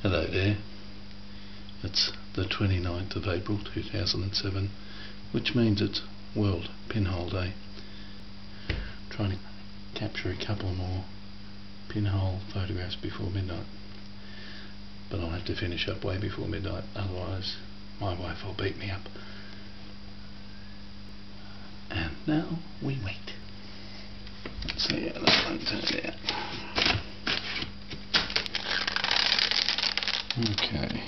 Hello there. It's the 29th of April 2007, which means it's World Pinhole Day. I'm Trying to capture a couple more pinhole photographs before midnight. But I'll have to finish up way before midnight, otherwise my wife will beat me up. And now we wait. So yeah, that one turned out. Okay.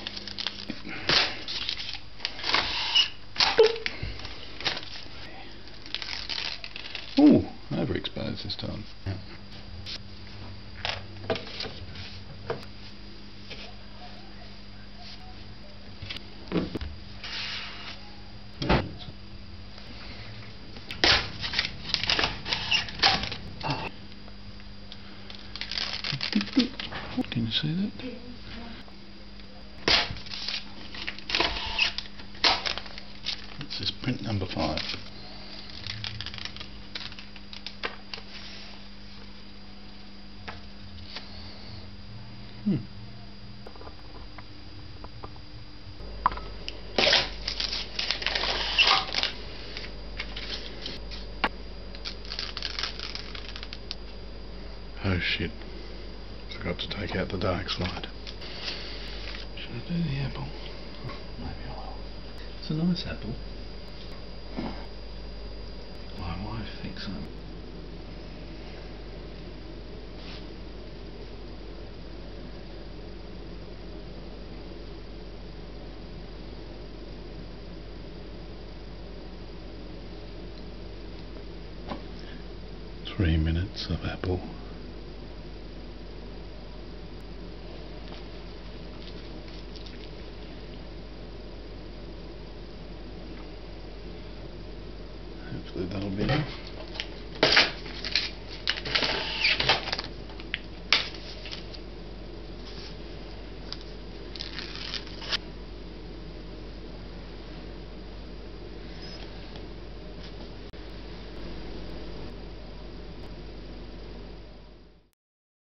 Ooh, overexposed this time. Can you see that? This is print number five. Hmm. Oh shit. Forgot to take out the dark slide. Should I do the apple? Maybe I will. It's a nice apple. My wife three minutes of apple. Hopefully that'll be enough.